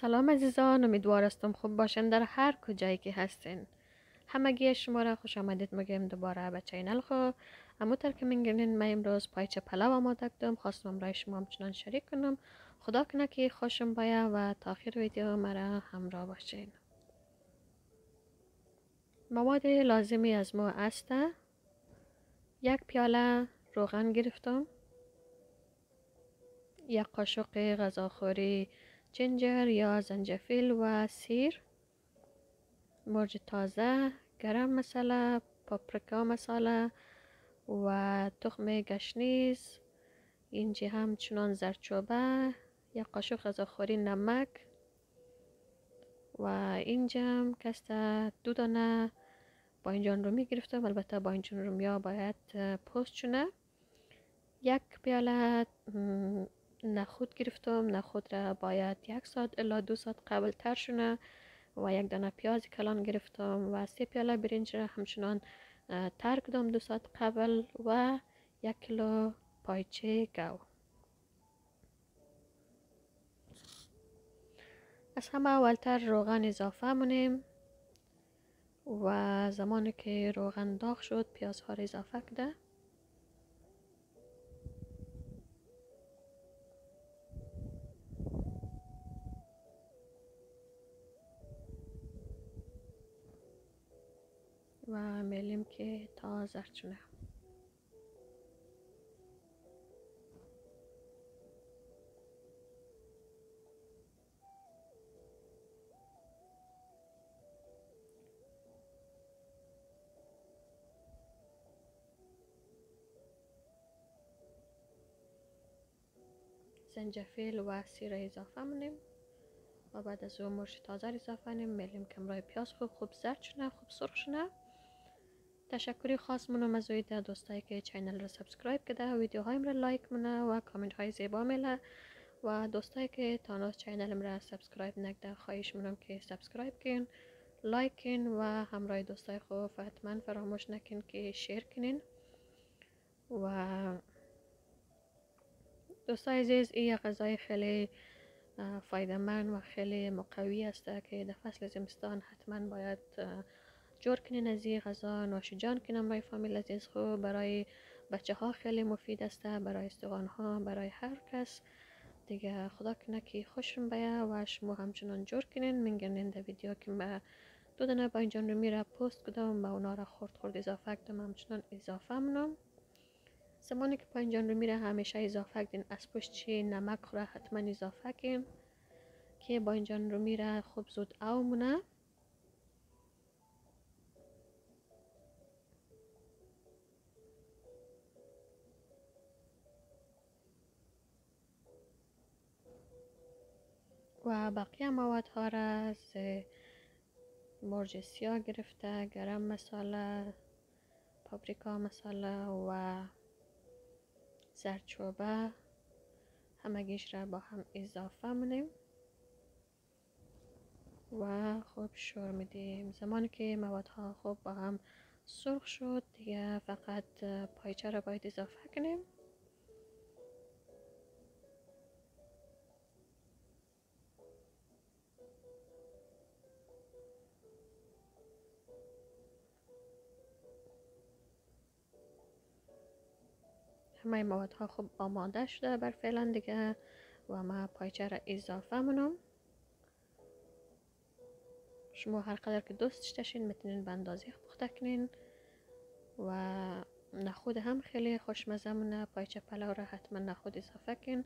سلام عزیزان امیدوار هستم خوب باشین. در هر کجایی که هستین. همگی شما را خوش آمدید دوباره به چینل خو. تر که منگرین من امروز پایچه پلاو آماده کردم خواستم برای شما همچنان شریک کنم. خدا کنه که خوشم باید و تا آخر ویدیو مرا همراه باشین. مواد لازمی از ما است. یک پیاله روغن گرفتم. یک قاشق غذاخوری جنجر یا زنجفیل و سیر مرج تازه گرم مساله پاپریکا مساله و تخم گشنیز. اینجا همچنان زرچوبه یک قاشق غذاخوری نمک. و اینجا هم کسته دو دانه باینجان رومی گرفتم. البته باینجان رومی ها باید پست چونه. یک پیاله نخود گرفتم نخود را باید یک ساعت الا دو ساعت قبل تر شونه و یک دانه پیاز کلان گرفتم و سه پیاله برنج را همچنان تر کدم دو ساعت قبل و یک کیلو پایچه گو از همه اولتر روغن اضافه مونیم و زمانی که روغن داغ شد پیازها را اضافه کده. و میلیم که تا زرچونه. زنجبیل و سیر اضافه منیم و بعد از اون مرچ تازه اضافه کنیم میلیم کمرای پیاز خوب خوب زرد شنه خوب سرخ شنه تشکری خاص منم از او دوستایی که channel رو subscribe کرده ویدیوهایم را like منه و کامنت های زیبا میله. و دوستایی که تا هنوز channel م را subscribe نکده خواهش منم که subscribe کن like کن و همراه دوستای خوب حتما فراموش نکن که share کنین. و دوستای عزیز این غذای خیلی فایده من و خیلی مقوی است که در فصل زمستان حتما باید جور کنین از این غذا نوشیجان کنم برای فامیل عزیز. خو برای بچه ها خیلی مفید است برای استقان ها برای هر کس. دیگه خدا کنه که خوشم بیا و شما همچنان جور کنین. من گرنین در ویدیو که به دو دنه با اینجان رو میره پست کدام و اونا را خورد خورد اضافه کدام همچنان اضافه منم زمانی که پنجان رو میره همیشه اضافه کدین. از پشت چی؟ نمک خوره حتما اضافه کن که با اینجان رو میره خوب زود او مونه و بقیه مواد ها را از مرج سیاه گرفته گرم مساله پاپریکا مساله و زرچوبه همگیش را با هم اضافه منیم و خوب شور میدیم. زمانی که موادها خوب با هم سرخ شد دیگه فقط پایچه را باید اضافه کنیم. همه مواد ها خوب آماده شده بر فعلا دیگه و ما پایچه را اضافه منم شما هر قدر که دوستش داشتین می‌تونین به اندازه پخته کنین و نخود هم خیلی خوشمزه مونه. پایچه پلاو را حتما نخود اضافه کن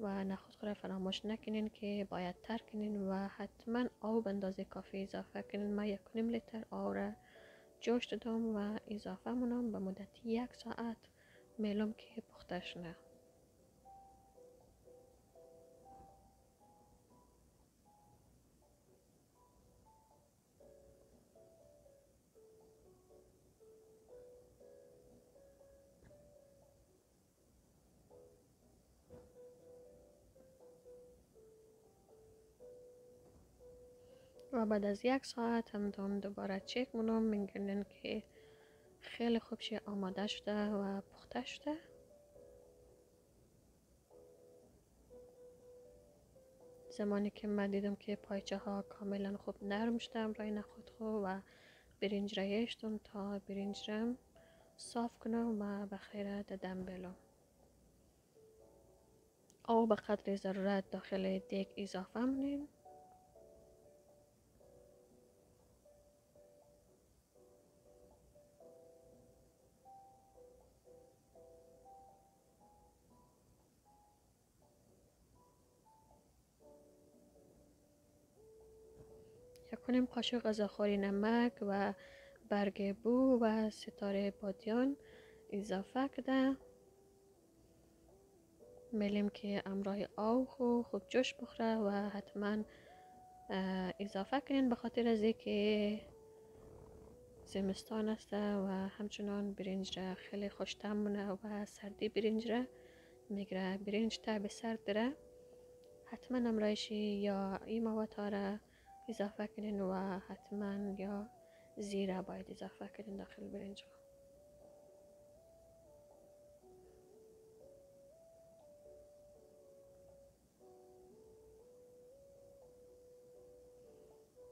و نخود خود فراموش نکنین که باید تر کنین و حتما آب اندازه کافی اضافه کنین. ما یک لیتر آب را جوش دادم و اضافه منم به مدت یک ساعت. میلم که پختش نه. و بعد از یک ساعت هم دوباره چک منم میگردن که خیلی خوب آماده شده و شده زمانی که من دیدم که پایچه ها کاملا خوب نرم شدم رای نخود خوب و برنج را تا برنج را صاف کنم و بخیره دادم بلم آب به قدر ضرورت داخل دیگ اضافه منیم کنیم قاشق غذاخوری نمک و برگ بو و ستاره بادیان اضافه کده میلیم که امرای آو خو خوب جوش بخوره و حتما اضافه کنین به خاطر از که زمستان است و همچنان برنج را خیلی خوشتم مونه و سردی برنج را میگره برنج تا به سرد داره. حتما امرایشی یا این مواد را اضافه کنین و حتما یا زیره باید اضافه کنین داخل برنج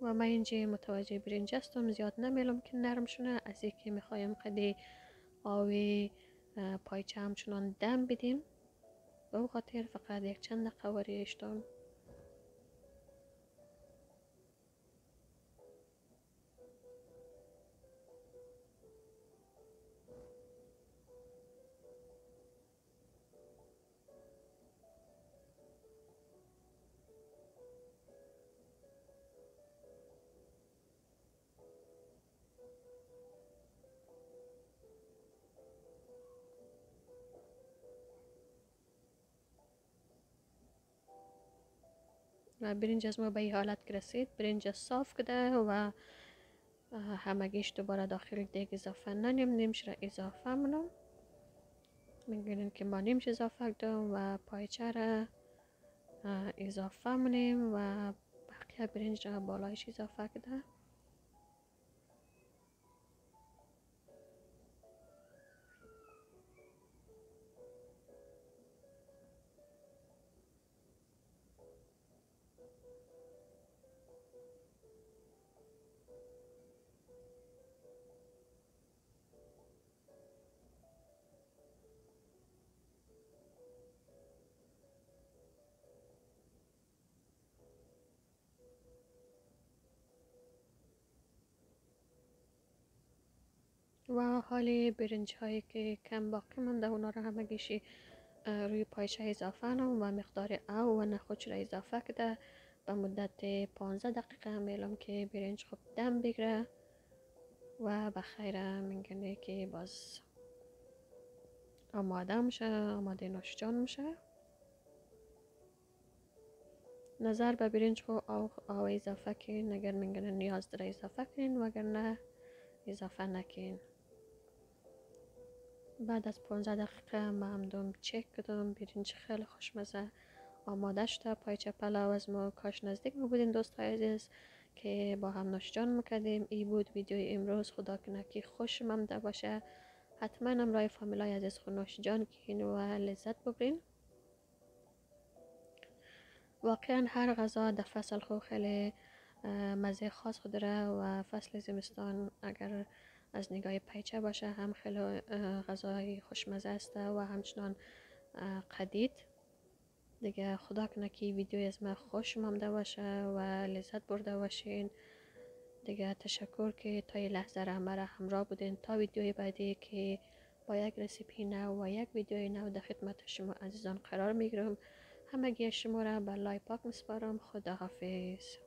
و من اینجا متوجه برنج هستم زیاد نمیلم که نرم شونه. از اینکه می‌خوایم قدی آوی پایچه همچنان دم بدیم. به خاطر فقط یک چند دقیقه وریشتم برنج از ما به این حالت رسید. برنج صاف کده و همگیش دوباره داخل دیگ اضافه. ننیم نیمش را اضافه منم میگونین که ما نیمش اضافه کردم و پایچه را اضافه منیم و بقیه برنج را بالایش اضافه کده. و حالی برنج هایی که کم باقی مونده اونا رو همه گیشی روی پایشه اضافه نم و مقدار او و نخوچ را اضافه کده. به مدت 15 دقیقه میلم که برنج خوب دم بگیره و بخیر میگنه که باز آماده میشه آماده نوشجان میشه. نظر به برنج خو آو, آو اضافه کن اگر میگنه نیاز داره اضافه کن وگر نه اضافه نکن بعد از 15 دقیقه ممدوم چک کردم برنج خیلی خوشمزه. آماده شده. پایچه پلاو از ما. کاش نزدیک ما بودین دوست عزیز که با هم نوشجان می‌کردیم. ای بود ویدیوی امروز. خدا کنه که خوش ممده باشه. حتما امرای فامیلای عزیز خود نوشجان کین و لذت ببرین. واقعا هر غذا در فصل خود خیلی مزه خاص خود داره و فصل زمستان اگر از نگاه پیچه باشه هم خیلی غذای خوشمزه است و همچنان قدید. دیگه خدا کنه که ویدیو از من خوش مامده باشه و لذت برده باشین. دیگه تشکر که تا این لحظه را مرا همراه بودین. تا ویدیوی بعدی که با یک رسیپی نو و یک ویدیوی نو در خدمت شما عزیزان قرار می‌گیرم. همگی شما را به لای پاک مسپارم خدا حافظ